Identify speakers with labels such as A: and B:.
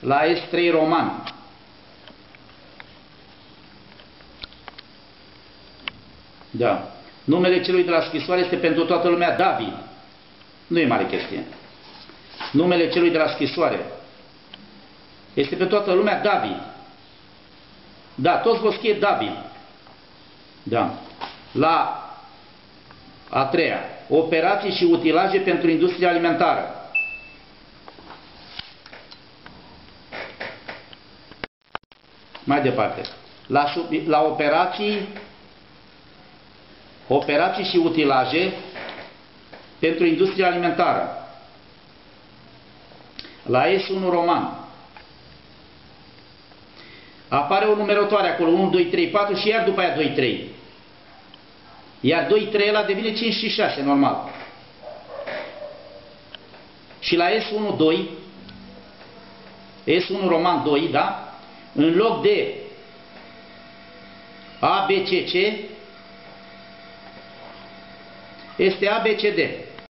A: La S3 roman. Da. Numele celui de la scrisoare este pentru toată lumea David. Nu e mare chestie. Numele celui de la scrisoare este pentru toată lumea David. Da, toți vă scrie David. Da. La a treia, operații și utilaje pentru industria alimentară. Mai departe. La, sub, la operații, operații și utilaje pentru industria alimentară. La S1 roman. Apare o numerătoare acolo, 1, 2, 3, 4 și iar după aia 2, 3. Iar 2, 3 la devine 5 și 6, normal. Și la S1, 2, S1 roman 2, da? În loc de A, B, C, C, este A, B, C, D.